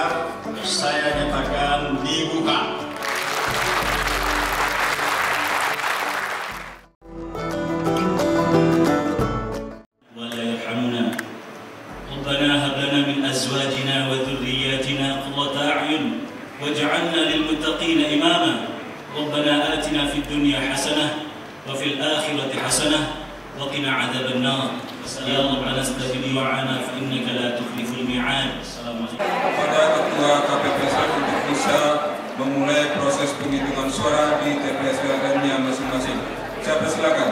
Golkar, saya nyatakan dibuka. واجعلنا للمتقين إماما ربنا آتنا في الدنيا حسنة وفي الآخرة حسنة وقنا عذاب النار يا ربنا استجب دعانا فانك لا تخلف الميعاد السلام عليكم kepada Ketua KPPS untuk bisa memulai proses penghitungan suara di TPS PLN-nya masing-masing. Saya persilakan.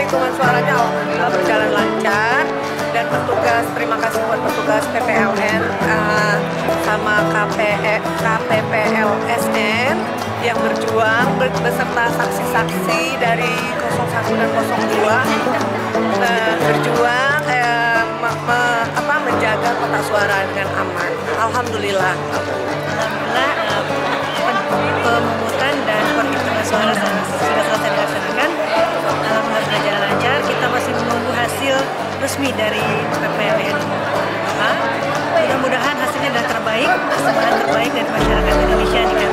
Perhitungan suaranya alhamdulillah berjalan lancar dan petugas terima kasih buat petugas PPLN eh, sama KPE, KPPLSN yang berjuang ber- beserta saksi-saksi dari 01 dan 02 eh, berjuang eh, me- apa, menjaga kotak suara dengan aman. Alhamdulillah. Alhamdulillah pemungutan dan perhitungan suara resmi dari PPLN. Doha. Mudah-mudahan hasilnya adalah terbaik, semuanya terbaik dari masyarakat Indonesia di.